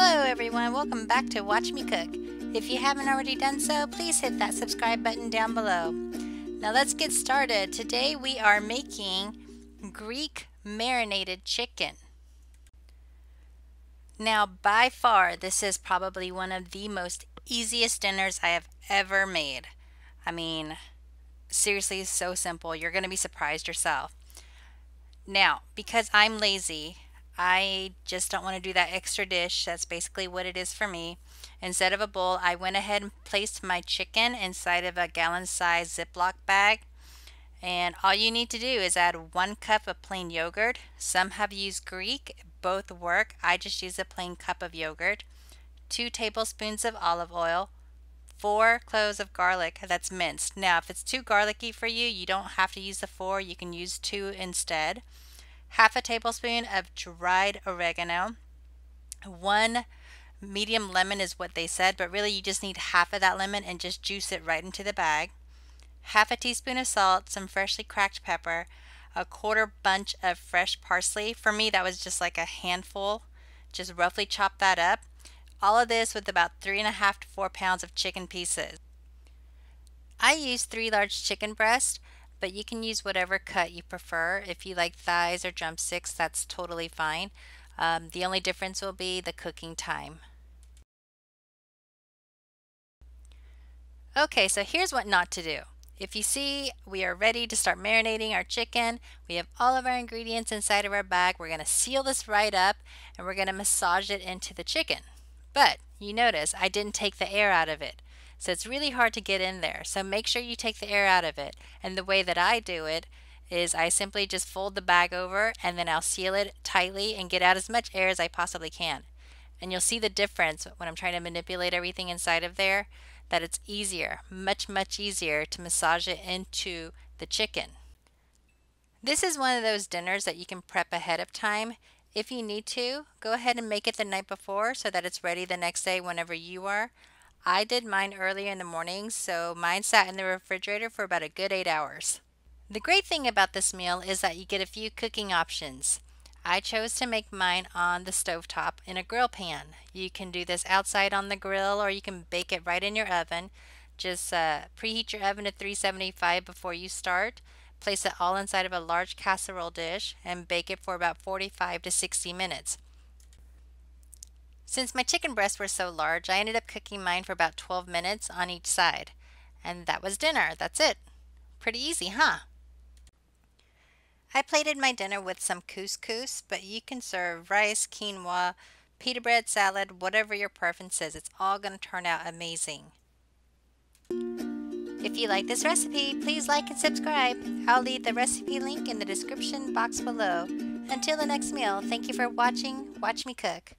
Hello everyone, welcome back to WatchMiCook. If you haven't already done so, please hit that subscribe button down below. Now let's get started. Today we are making Greek marinated chicken. Now by far this is probably one of the most easiest dinners I have ever made. I mean, seriously so simple. You're going to be surprised yourself. Now, because I'm lazy, I just don't want to do that extra dish. That's basically what it is for me. Instead of a bowl, I went ahead and placed my chicken inside of a gallon size Ziploc bag. And all you need to do is add one cup of plain yogurt. Some have used Greek, both work. I just use a plain cup of yogurt. Two tablespoons of olive oil. Four cloves of garlic that's minced. Now, if it's too garlicky for you, you don't have to use the four. You can use two instead half a tablespoon of dried oregano, one medium lemon is what they said, but really you just need half of that lemon and just juice it right into the bag, half a teaspoon of salt, some freshly cracked pepper, a quarter bunch of fresh parsley. For me, that was just like a handful. Just roughly chop that up. All of this with about three and a half to four pounds of chicken pieces. I used three large chicken breasts but you can use whatever cut you prefer. If you like thighs or drumsticks, that's totally fine. Um, the only difference will be the cooking time. Okay, so here's what not to do. If you see, we are ready to start marinating our chicken. We have all of our ingredients inside of our bag. We're to seal this right up and we're to massage it into the chicken. But you notice I didn't take the air out of it. So it's really hard to get in there. So make sure you take the air out of it. And the way that I do it is I simply just fold the bag over and then I'll seal it tightly and get out as much air as I possibly can. And you'll see the difference when I'm trying to manipulate everything inside of there that it's easier, much, much easier to massage it into the chicken. This is one of those dinners that you can prep ahead of time. If you need to, go ahead and make it the night before so that it's ready the next day whenever you are. I did mine earlier in the morning, so mine sat in the refrigerator for about a good eight hours. The great thing about this meal is that you get a few cooking options. I chose to make mine on the stove top in a grill pan. You can do this outside on the grill or you can bake it right in your oven. Just uh, preheat your oven to 375 before you start. Place it all inside of a large casserole dish and bake it for about 45 to 60 minutes. Since my chicken breasts were so large, I ended up cooking mine for about 12 minutes on each side. And that was dinner. That's it. Pretty easy, huh? I plated my dinner with some couscous, but you can serve rice, quinoa, pita bread salad, whatever your preference is. It's all going to turn out amazing. If you like this recipe, please like and subscribe. I'll leave the recipe link in the description box below. Until the next meal, thank you for watching WatchMiCook.